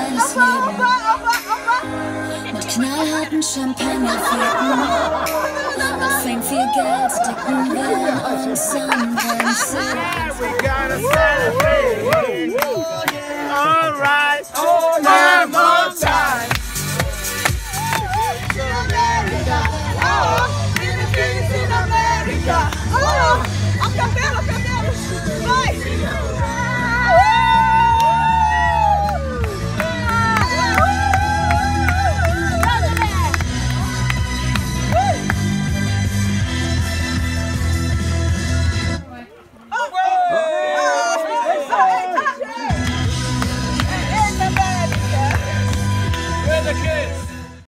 kleines Leben. Knallharten fängt viel Geld, dicken und We gotta celebrate. All right, all right, more time. In America. Oh. the kids.